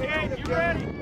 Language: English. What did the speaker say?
Okay, you ready?